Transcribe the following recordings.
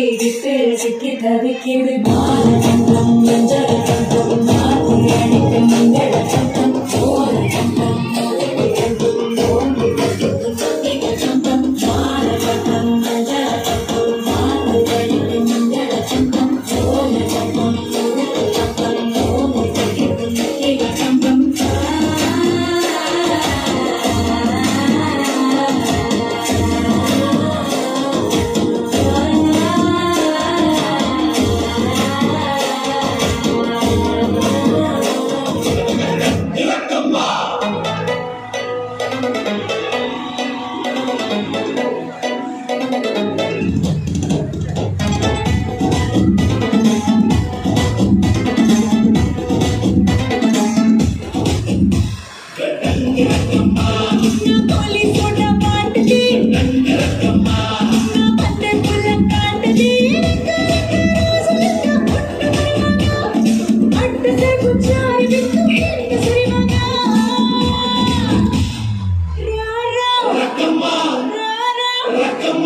விட்டு சிக்கி தவிக்கிது. மாலை கண்டம் மஞ்சள் கண்டம் மாற்றி அடிக்கும் மங்கள கண்டம்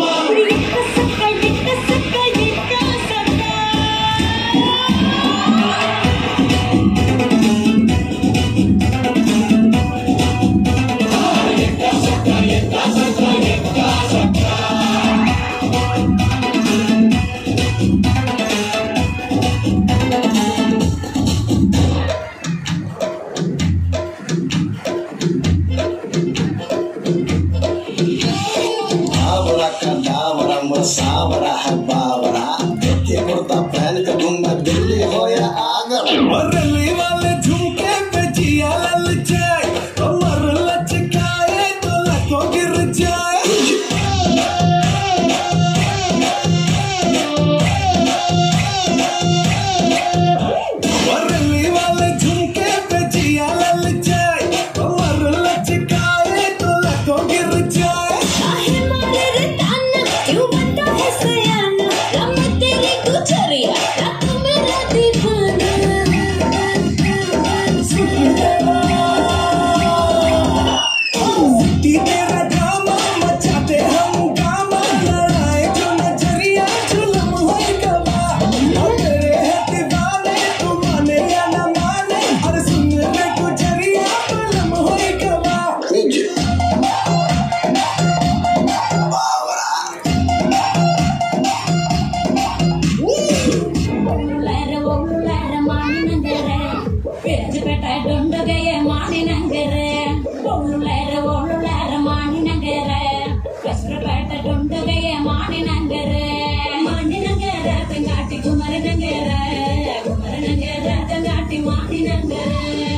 Mama. صابرة حبابرة بنتي مرتبة لك دوما باللي هو يا آقر Look மாடி நங்கர ஒழுளர ஒழுளர மாடி நங்கர கஷ்டப்பட்ட கொண்டுகைய மாடி நங்கர மாடி நங்கர தங்காட்டி குமரி நங்கர குமரி நங்கர தங்காட்டி மாடி நங்கர